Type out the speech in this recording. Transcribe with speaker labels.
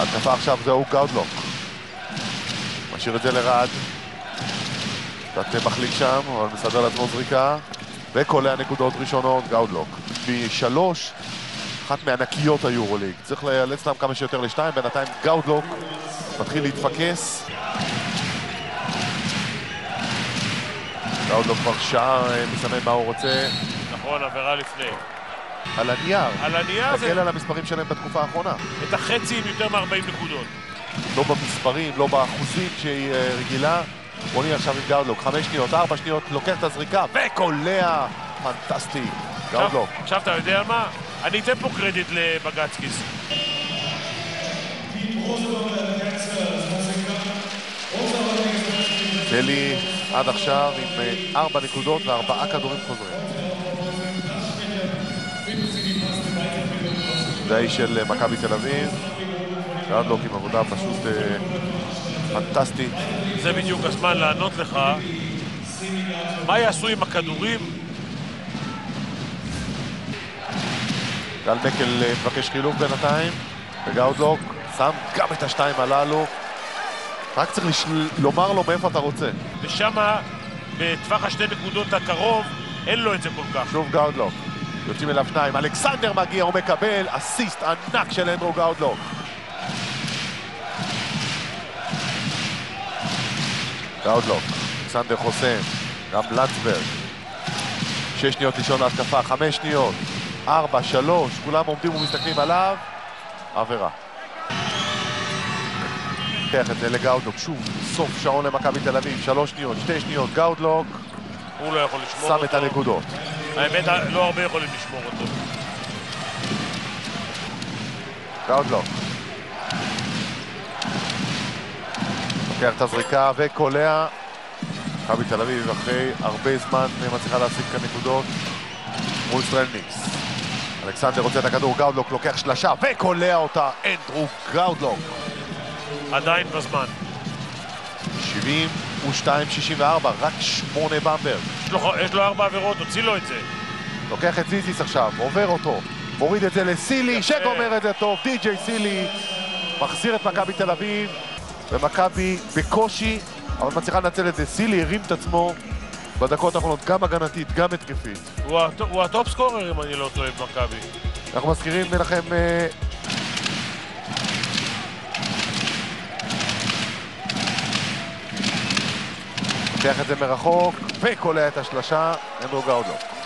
Speaker 1: ההתקפה עכשיו זהו גאודלוק. משאיר את זה לרעד. קצת מחליק שם, אבל מסדר לעצמו זריקה. וקולע נקודות ראשונות, גאודלוק. משלוש, אחת מענקיות היורוליג. צריך לאלץ להם כמה שיותר לשתיים, בינתיים גאודלוק מתחיל להתפקס. גאודלוק כבר שעה אה, מסמן מה הוא רוצה.
Speaker 2: נכון, עבירה לפני.
Speaker 1: על הנייר.
Speaker 2: על הנייר זה
Speaker 1: תסתכל על המספרים שלהם בתקופה האחרונה.
Speaker 2: את החצי עם יותר מ-40 נקודות.
Speaker 1: לא במספרים, לא באחוזים שהיא אה, רגילה. בוא נראה עכשיו עם גאודלוק, חמש שניות, ארבע שניות, לוקח את הזריקה וקולע! פנטסטי. גאודלוק.
Speaker 2: עכשיו אתה יודע מה? אני אתן פה קרדיט לבגצקיס.
Speaker 1: דלי עד עכשיו עם אה, ארבע נקודות וארבעה כדורים חוזרים. האיש של אה, מכבי תל אביב. גאודלוק עם עבודה פשוט אה, פנטסטית.
Speaker 2: זה בדיוק הזמן לענות לך. מה יעשו עם הכדורים?
Speaker 1: גל מקל אה, מבקש חילוף בינתיים, וגאודלוק שם גם את השתיים הללו. רק צריך לש... לומר לו מאיפה אתה רוצה.
Speaker 2: ושם, בטווח השתי נקודות הקרוב, אין לו את זה כל כך.
Speaker 1: שוב גאודלוק. יוצאים אליו שניים, אלכסנדר מגיע, הוא מקבל אסיסט ענק של אנדרו גאודלוק. גאודלוק, אלכסנדר חוסם, גם לנצברג. שש שניות לישון להתקפה, חמש שניות, ארבע, שלוש, כולם עומדים ומסתכלים עליו. עבירה. לוקח את זה לגאודלוק, שוב, סוף שעון למכבי תל אביב, שלוש שניות, שתי שניות, גאודלוק
Speaker 2: הוא לא יכול לשמור
Speaker 1: שם
Speaker 2: אותו.
Speaker 1: את הנקודות.
Speaker 2: האמת, לא הרבה יכולים לשמור אותו.
Speaker 1: גאודלוק. לוקח את הזריקה וקולע. מכבי תל אביב אחרי הרבה זמן מצליחה להשיג כאן נקודות מול סטרלניקס. אלכסנדר רוצה את הכדור, גאודלוק לוקח שלשה וקולע אותה, אנדרו גאודלוק.
Speaker 2: עדיין בזמן.
Speaker 1: 72-64, רק שמונה במבר.
Speaker 2: יש לו, יש לו ארבע עבירות, הוציא לו את זה.
Speaker 1: לוקח את זיזיס עכשיו, עובר אותו, מוריד את זה לסילי. שגומר את זה טוב, די.ג'יי סילי מחזיר את מכבי תל אביב, ומכבי בקושי, אבל מצליחה לנצל את זה. סילי הרים את עצמו בדקות האחרונות, גם הגנתית, גם התקפית.
Speaker 2: הוא, הט... הוא ה top scorer, אם אני לא טועה, במכבי.
Speaker 1: אנחנו מזכירים לכם... אה, לוקח את זה מרחוק, וקולע את השלשה, אנדרו גאודלוק.